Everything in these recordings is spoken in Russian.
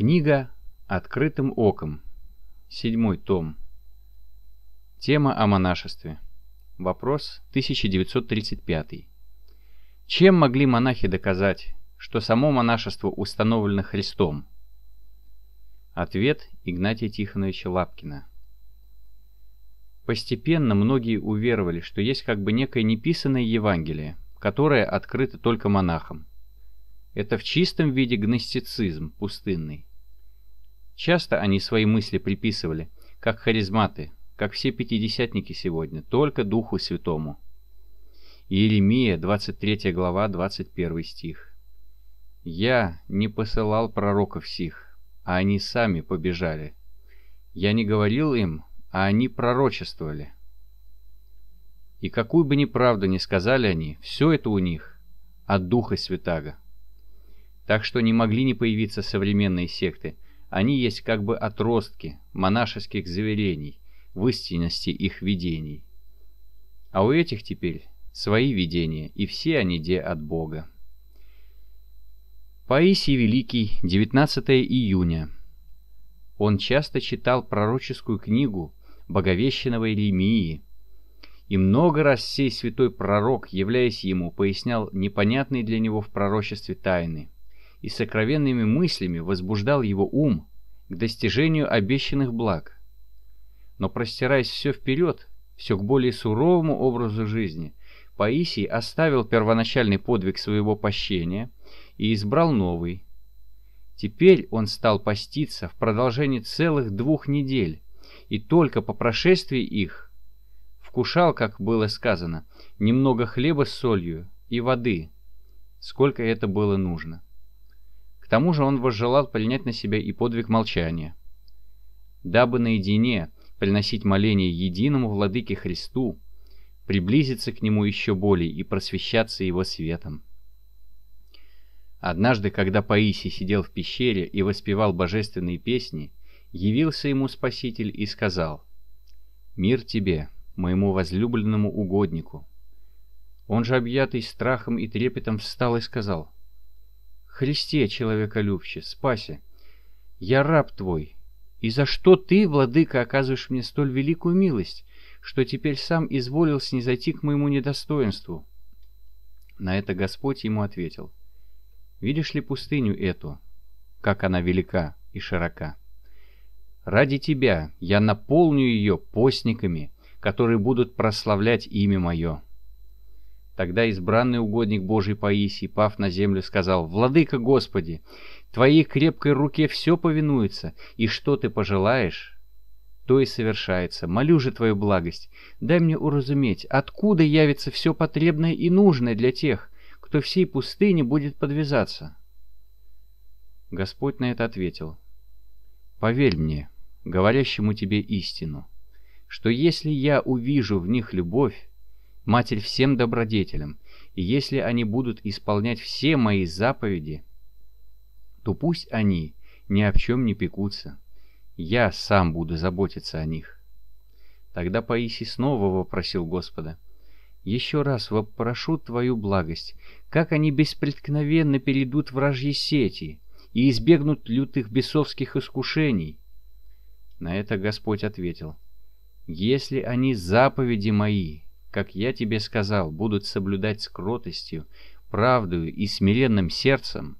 Книга «Открытым оком». Седьмой том. Тема о монашестве. Вопрос 1935. Чем могли монахи доказать, что само монашество установлено Христом? Ответ Игнатия Тихоновича Лапкина. Постепенно многие уверовали, что есть как бы некое неписанное Евангелие, которое открыто только монахам. Это в чистом виде гностицизм, пустынный. Часто они свои мысли приписывали, как харизматы, как все пятидесятники сегодня, только Духу Святому. Иеремия, 23 глава, 21 стих. «Я не посылал пророков сих, а они сами побежали. Я не говорил им, а они пророчествовали». И какую бы ни правду ни сказали они, все это у них от Духа Святаго. Так что не могли не появиться современные секты. Они есть как бы отростки монашеских заверений в истинности их видений. А у этих теперь свои видения, и все они де от Бога. Паисий Великий, 19 июня. Он часто читал пророческую книгу Боговещенного Иеремии, и много раз сей святой пророк, являясь ему, пояснял непонятные для него в пророчестве тайны и сокровенными мыслями возбуждал его ум к достижению обещанных благ. Но простираясь все вперед, все к более суровому образу жизни, Паисий оставил первоначальный подвиг своего пощения и избрал новый. Теперь он стал поститься в продолжении целых двух недель, и только по прошествии их вкушал, как было сказано, немного хлеба с солью и воды, сколько это было нужно тому же он возжелал принять на себя и подвиг молчания. Дабы наедине приносить моление единому Владыке Христу, приблизиться к Нему еще более и просвещаться Его светом. Однажды, когда Паисий сидел в пещере и воспевал божественные песни, явился ему Спаситель и сказал «Мир тебе, моему возлюбленному угоднику». Он же, объятый страхом и трепетом, встал и сказал Христе, человеколюбче, спаси! Я раб твой, и за что ты, владыка, оказываешь мне столь великую милость, что теперь сам изволил снизойти к моему недостоинству?» На это Господь ему ответил, «Видишь ли пустыню эту, как она велика и широка? Ради тебя я наполню ее постниками, которые будут прославлять имя мое». Тогда избранный угодник Божий Паисий, пав на землю, сказал, «Владыка Господи, Твоей крепкой руке все повинуется, и что Ты пожелаешь, то и совершается. Молю же Твою благость, дай мне уразуметь, откуда явится все потребное и нужное для тех, кто всей пустыне будет подвязаться». Господь на это ответил, «Поверь мне, говорящему тебе истину, что если я увижу в них любовь, Матерь всем добродетелям, и если они будут исполнять все мои заповеди, то пусть они ни о чем не пекутся. Я сам буду заботиться о них. Тогда Паисий снова вопросил Господа, «Еще раз вопрошу Твою благость, как они беспреткновенно перейдут вражьи сети и избегнут лютых бесовских искушений?» На это Господь ответил, «Если они заповеди мои как я тебе сказал, будут соблюдать с кротостью, правдою и смиренным сердцем,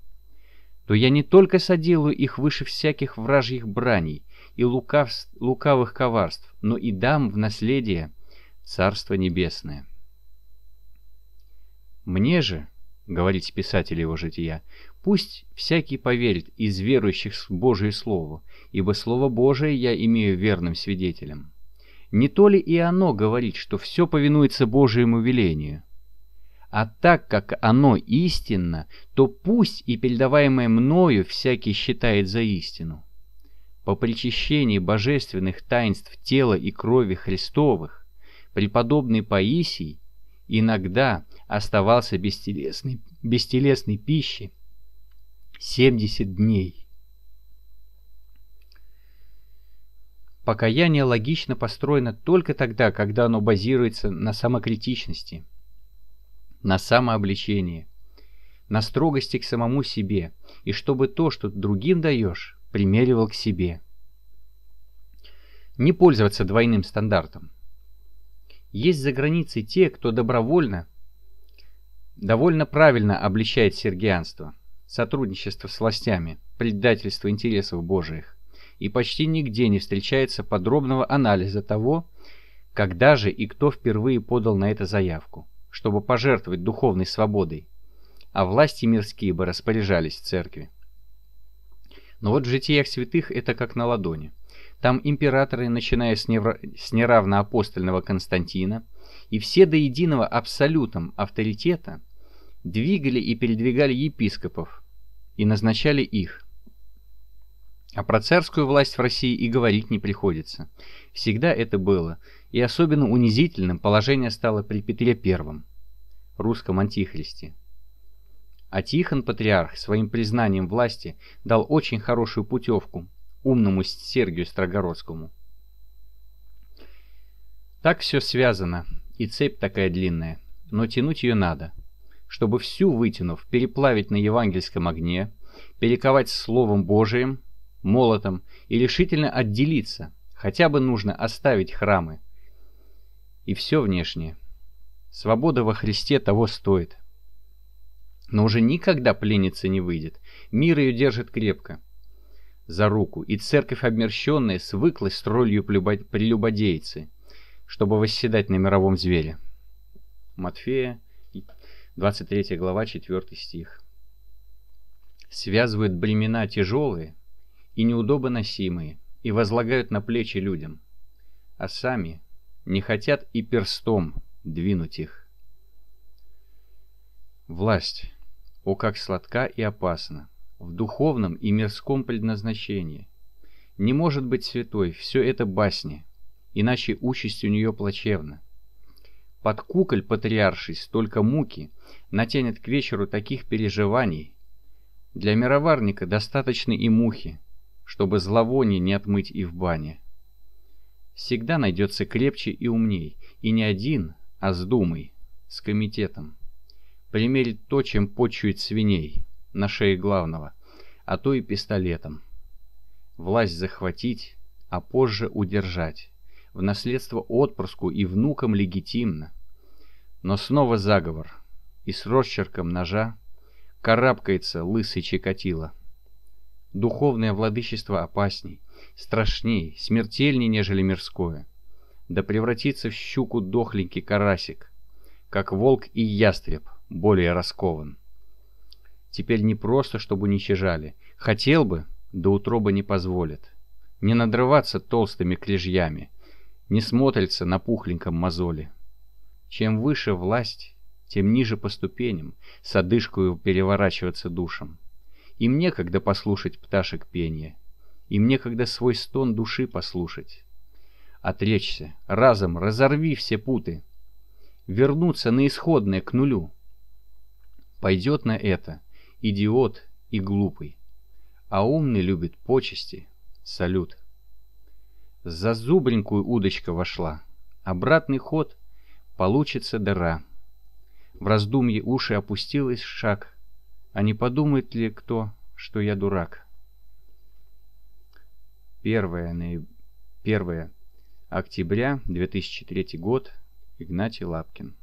то я не только соделаю их выше всяких вражьих браней и лукавств, лукавых коварств, но и дам в наследие Царство Небесное. Мне же, говорит писатель его жития, пусть всякий поверит из верующих в Божие Слово, ибо Слово Божие я имею верным свидетелем. Не то ли и оно говорит, что все повинуется Божьему велению? А так как оно истинно, то пусть и передаваемое мною всякий считает за истину. По причащении божественных таинств тела и крови Христовых преподобный Паисий иногда оставался бестелесной, бестелесной пищей 70 дней. Покаяние логично построено только тогда, когда оно базируется на самокритичности, на самообличении, на строгости к самому себе, и чтобы то, что другим даешь, примеривал к себе. Не пользоваться двойным стандартом. Есть за границей те, кто добровольно, довольно правильно обличает сергианство, сотрудничество с властями, предательство интересов Божиих, и почти нигде не встречается подробного анализа того, когда же и кто впервые подал на это заявку, чтобы пожертвовать духовной свободой, а власти мирские бы распоряжались в церкви. Но вот в житиях святых это как на ладони. Там императоры, начиная с, невра... с неравноапостольного Константина, и все до единого абсолютом авторитета двигали и передвигали епископов и назначали их. А про царскую власть в России и говорить не приходится. Всегда это было, и особенно унизительным положение стало при Петре I, русском антихристе. А Тихон Патриарх своим признанием власти дал очень хорошую путевку умному Сергию Строгородскому. Так все связано, и цепь такая длинная, но тянуть ее надо, чтобы всю вытянув, переплавить на евангельском огне, перековать Словом Божиим, молотом и решительно отделиться, хотя бы нужно оставить храмы. И все внешнее. Свобода во Христе того стоит но уже никогда пленница не выйдет. Мир ее держит крепко за руку, и церковь обмерщенная свыклась с ролью прелюбодейцы, чтобы восседать на мировом звере. Матфея, 23 глава, 4 стих. Связывают бремена тяжелые и неудобоносимые и возлагают на плечи людям, а сами не хотят и перстом двинуть их. Власть о, как сладка и опасна! В духовном и мирском предназначении. Не может быть святой, все это басни, иначе участь у нее плачевна. Под куколь патриаршей столько муки натянет к вечеру таких переживаний. Для мироварника достаточно и мухи, чтобы зловоние не отмыть и в бане. Всегда найдется крепче и умней, и не один, а с думой, с комитетом примерить то, чем почует свиней на шее главного, а то и пистолетом. Власть захватить, а позже удержать. В наследство отпрыску и внукам легитимно. Но снова заговор, и с росчерком ножа карабкается лысый Чикатило. Духовное владычество опасней, страшней, смертельней, нежели мирское. Да превратится в щуку дохленький карасик, как волк и ястреб более раскован. Теперь не просто, чтобы уничижали. Хотел бы, да утроба не позволит. Не надрываться толстыми клежьями, не смотрится на пухленьком мозоле. Чем выше власть, тем ниже по ступеням, с одышкою переворачиваться душам. Им некогда послушать пташек пение, им некогда свой стон души послушать. Отречься, разом разорви все путы, вернуться на исходное к нулю — пойдет на это идиот и глупый, а умный любит почести, салют. За зубренькую удочка вошла, обратный ход, получится дыра. В раздумье уши опустилась шаг, а не подумает ли кто, что я дурак? Первое, наиб... Первое октября 2003 год. Игнатий Лапкин